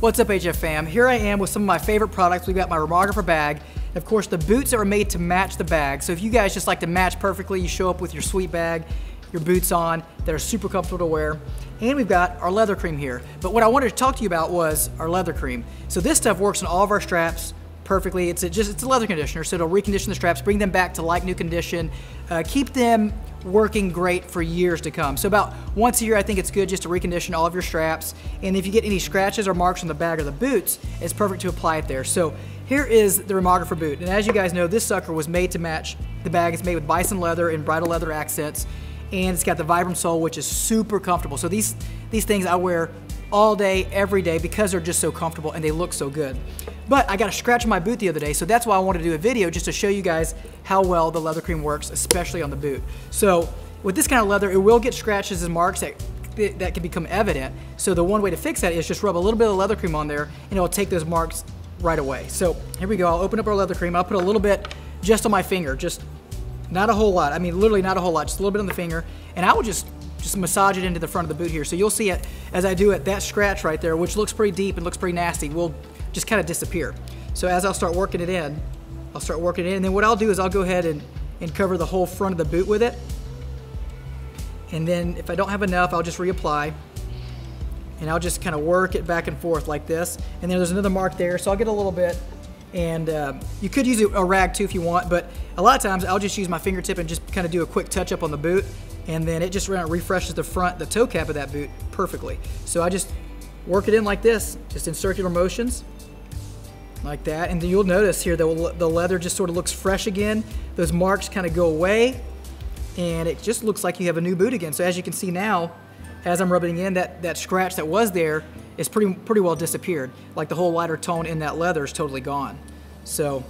What's up HF fam? Here I am with some of my favorite products. We've got my Roamographer bag. Of course, the boots that were made to match the bag. So if you guys just like to match perfectly, you show up with your sweet bag, your boots on, that are super comfortable to wear. And we've got our leather cream here. But what I wanted to talk to you about was our leather cream. So this stuff works on all of our straps, perfectly. It's a, just it's a leather conditioner, so it'll recondition the straps, bring them back to like new condition, uh, keep them working great for years to come. So about once a year, I think it's good just to recondition all of your straps. And if you get any scratches or marks on the bag or the boots, it's perfect to apply it there. So here is the Roamographer boot. And as you guys know, this sucker was made to match the bag. It's made with bison leather and bridle leather accents. And it's got the Vibram sole, which is super comfortable. So these, these things I wear all day, every day, because they're just so comfortable and they look so good. But I got a scratch my boot the other day, so that's why I wanted to do a video just to show you guys how well the leather cream works, especially on the boot. So with this kind of leather, it will get scratches and marks that that can become evident. So the one way to fix that is just rub a little bit of leather cream on there and it'll take those marks right away. So here we go, I'll open up our leather cream. I'll put a little bit just on my finger, just not a whole lot. I mean, literally not a whole lot, just a little bit on the finger. And I will just just massage it into the front of the boot here. So you'll see it as I do it, that scratch right there, which looks pretty deep and looks pretty nasty, will just kind of disappear. So as I'll start working it in, I'll start working it in. And then what I'll do is I'll go ahead and, and cover the whole front of the boot with it. And then if I don't have enough, I'll just reapply. And I'll just kind of work it back and forth like this. And then there's another mark there, so I'll get a little bit. And uh, you could use a rag too if you want, but a lot of times I'll just use my fingertip and just kind of do a quick touch up on the boot and then it just refreshes the front, the toe cap of that boot perfectly. So I just work it in like this, just in circular motions, like that. And you'll notice here that the leather just sort of looks fresh again. Those marks kind of go away, and it just looks like you have a new boot again. So as you can see now, as I'm rubbing in, that, that scratch that was there is pretty, pretty well disappeared. Like the whole lighter tone in that leather is totally gone. So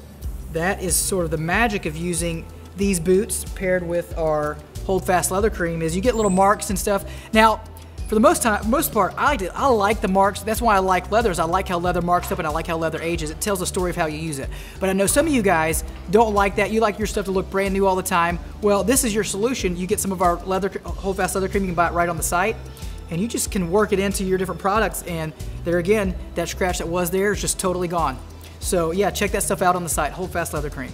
that is sort of the magic of using these boots paired with our hold fast leather cream is you get little marks and stuff. Now, for the most time, most part, I like, I like the marks. That's why I like leathers. I like how leather marks up and I like how leather ages. It tells a story of how you use it. But I know some of you guys don't like that. You like your stuff to look brand new all the time. Well, this is your solution. You get some of our leather, hold fast leather cream. You can buy it right on the site. And you just can work it into your different products. And there again, that scratch that was there is just totally gone. So yeah, check that stuff out on the site, Hold Fast Leather Cream.